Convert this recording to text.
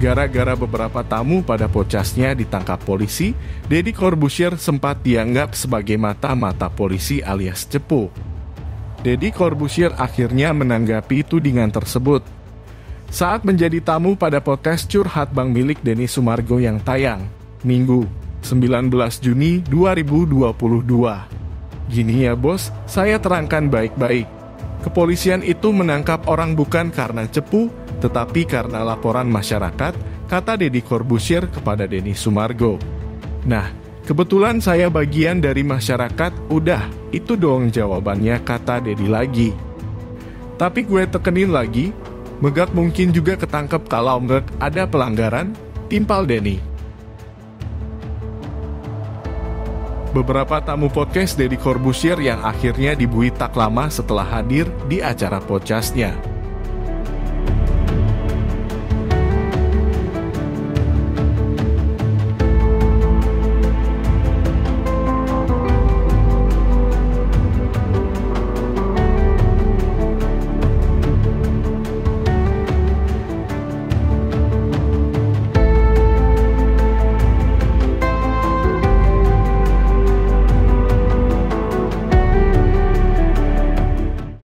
Gara-gara beberapa tamu pada pocasnya ditangkap polisi, Deddy Corbusier sempat dianggap sebagai mata-mata polisi alias cepu. Deddy Corbusier akhirnya menanggapi tudingan tersebut. Saat menjadi tamu pada podcast curhat bank milik Denny Sumargo yang tayang, Minggu, 19 Juni 2022. Gini ya bos, saya terangkan baik-baik. Kepolisian itu menangkap orang bukan karena cepu, tetapi karena laporan masyarakat, kata Deddy Corbusier kepada Denny Sumargo. Nah, kebetulan saya bagian dari masyarakat, udah, itu dong jawabannya kata Deddy lagi. Tapi gue tekenin lagi, Megak mungkin juga ketangkep kalau Megak ada pelanggaran, timpal Denny. Beberapa tamu podcast Deddy Corbusier yang akhirnya dibui tak lama setelah hadir di acara podcastnya.